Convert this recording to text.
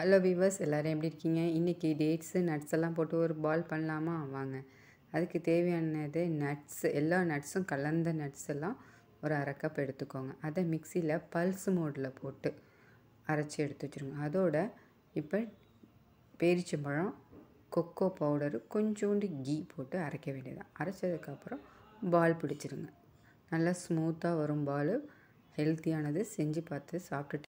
Hello viewers எல்லோரும் எப்படி இருக்கீங்க? இன்றைக்கி டேட்ஸு நட்ஸ் எல்லாம் போட்டு ஒரு பால் பண்ணலாமா? வாங்க. அதுக்கு தேவையானது நட்ஸ் எல்லா நட்ஸும் கலந்த நட்ஸ் எல்லாம் ஒரு அரைக்கப் எடுத்துக்கோங்க. அதை மிக்சியில் பல்ஸ் மோடில் போட்டு அரைச்சி எடுத்து வச்சுருங்க. அதோட இப்போ பேரிச்சம்பழம் கொக்கோ பவுடரு கொஞ்சோண்டு கீ போட்டு அரைக்க வேண்டியதான் அரைச்சதுக்கப்புறம் பால் பிடிச்சிருங்க. நல்லா ஸ்மூத்தாக வரும் பால் ஹெல்த்தியானது செஞ்சு பார்த்து சாப்பிட்டுட்டு